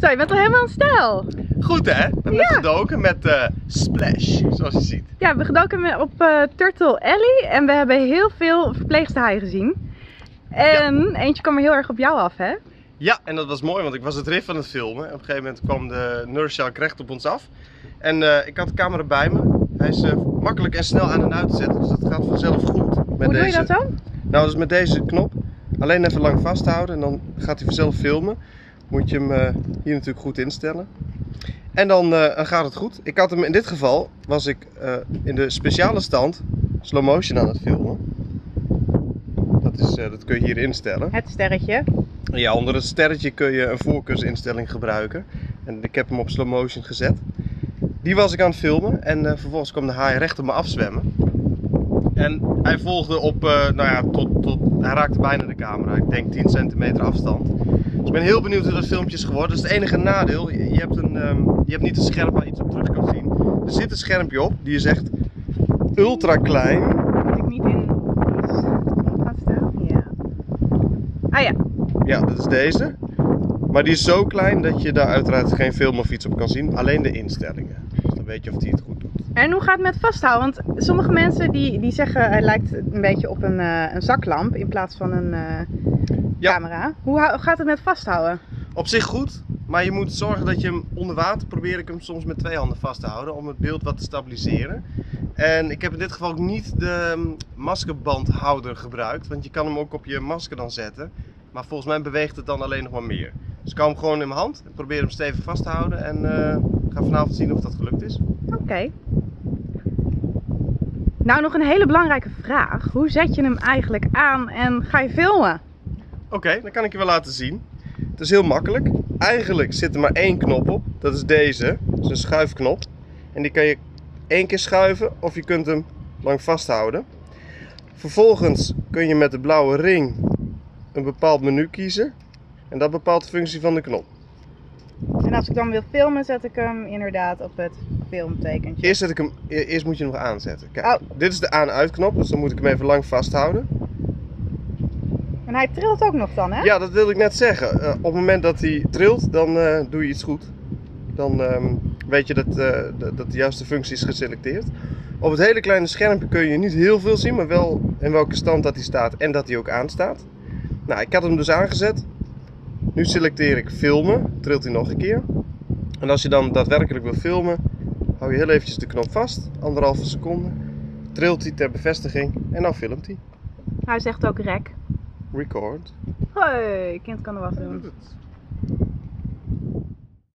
Zo, je bent al helemaal in stijl. Goed hè? We hebben Ja. gedoken met eh, Splash, zoals je ziet. Ja, we gedoken met- op eh, Turtle Alley en we hebben heel veel verpleegste haaien gezien. En eentje kwam er heel erg op jou af, hè? Ja, en dat was mooi, want ik was het riff aan het filmen. Op een gegeven moment kwam de Nurse recht op ons af. En eh, ik had de camera bij me. Hij is makkelijk en snel aan en uit te zetten, dus dat gaat vanzelf goed. Met Hoe doe je dat dan? Nou, dus met deze knop alleen even lang vasthouden en dan gaat hij vanzelf filmen. Moet je hem eh, hier natuurlijk goed instellen. En dan, eh, dan gaat het goed. Ik had hem in dit geval, was ik eh, in de speciale stand slow motion aan het filmen. Dat, is, eh, dat kun je hier instellen. Het sterretje. Ja, onder het sterretje kun je een voorkeursinstelling gebruiken. En ik heb hem op slow motion gezet. Die was ik aan het filmen en eh, vervolgens kwam de haai recht op me afzwemmen. En hij volgde op, eh, nou ja, tot, tot, hij raakte bijna de camera. Ik denk 10 centimeter afstand. Ik ben heel benieuwd hoe dat filmpje is geworden. Dat is het enige nadeel. Je, hebt, een, ehm, je hebt niet een scherm waar je iets op terug kan zien. Er zit een schermpje op, die is echt ultra klein. Moet ik niet in? Ja. Ah ja, Ja, dat is deze. Maar die is zo klein dat je daar uiteraard geen film of iets op kan zien. Alleen de instellingen. Weet je of die het goed doet. En hoe gaat het met vasthouden? Want sommige mensen die, die zeggen hij lijkt een beetje op een, eh, een zaklamp in plaats van een eh, Ja. camera. Hoe gaat het met vasthouden? Op zich goed, maar je moet zorgen dat je hem onder water probeer ik hem soms met twee handen vast te houden om het beeld wat te stabiliseren. En ik heb in dit geval ook niet de mm, maskerbandhouder gebruikt, want je kan hem ook op je masker dan zetten. Maar volgens mij beweegt het dan alleen nog maar meer. Dus ik hou hem gewoon in mijn hand, ik probeer hem stevig vast te houden en eh, ga vanavond zien of dat gelukt is. Oké. Nou, nog een hele belangrijke vraag. Hoe zet je hem eigenlijk aan en ga je filmen? Oké, dan kan ik je wel laten zien. Het is heel makkelijk. Eigenlijk zit er maar één knop op. Dat is deze. Dat is een schuifknop. En die kan je één keer schuiven of je kunt hem lang vasthouden. Vervolgens kun je met de blauwe ring een bepaald menu kiezen. En dat bepaalt de functie van de knop. Als ik dan wil filmen, zet ik hem inderdaad op het filmtekentje. Eerst, zet ik hem, e- eerst moet je hem nog aanzetten. Kijk, Oh. dit is de aan-uit knop. Dus dan moet ik hem even lang vasthouden. En hij trilt ook nog dan, hè? Ja, dat wilde ik net zeggen. Eh, op het moment dat hij trilt, dan eh, doe je iets goed. Dan ehm, weet je dat, eh, dat de juiste functie is geselecteerd. Op het hele kleine schermpje kun je niet heel veel zien, maar wel in welke stand dat hij staat en dat hij ook aanstaat. Nou, ik had hem dus aangezet. Nu selecteer ik filmen, trilt hij nog een keer. En als je dan daadwerkelijk wil filmen, hou je heel eventjes de knop vast, anderhalve seconde. Trilt hij ter bevestiging en dan filmt hij. Hij zegt ook rek. Record. Hoi, kind kan er wat doen.